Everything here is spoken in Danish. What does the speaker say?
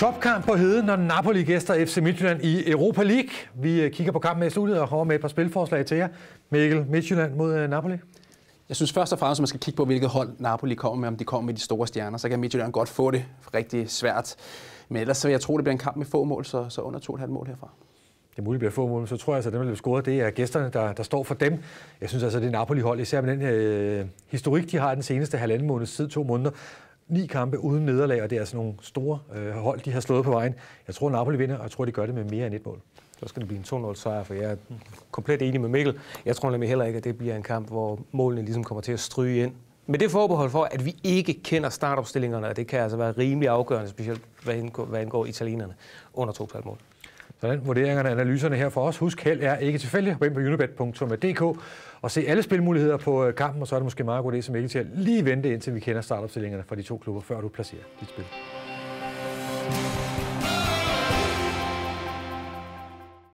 Topkamp på heden, når Napoli gæster FC Midtjylland i Europa League. Vi øh, kigger på kampen med studiet og kommer med et par spilforslag til jer. Mikkel, Midtjylland mod øh, Napoli. Jeg synes først og fremmest, at man skal kigge på, hvilket hold Napoli kommer med, om de kommer med de store stjerner. Så kan Midtjylland godt få det rigtig svært. Men ellers så vil jeg tro, det bliver en kamp med få mål, så, så under 2,5 mål herfra. Det muligt, bliver få mål, så tror jeg altså, at dem, der bliver scoret, det er gæsterne, der, der står for dem. Jeg synes altså, det er Napoli-hold, især med den øh, historik, de har den seneste halvanden måned tid, to måneder. Ni kampe uden nederlag, og det er altså nogle store øh, hold, de har slået på vejen. Jeg tror, Napoli vinder, og jeg tror, de gør det med mere end et mål. Så skal det blive en 2-0 sejr, for jeg er komplet enig med Mikkel. Jeg tror nemlig heller ikke, at det bliver en kamp, hvor målene ligesom kommer til at stryge ind. Med det forbehold for, at vi ikke kender startopstillingerne, og det kan altså være rimelig afgørende, specielt hvad angår, hvad angår italienerne, under 2,5 mål. Sådan vurderingerne og analyserne her for os. Husk, held er ikke tilfældig. Gå ind på unibet.dk og se alle spilmuligheder på øh, kampen, og så er det måske meget godt det som ikke til at lige vente indtil vi kender startopstillingerne fra de to klubber, før du placerer dit spil.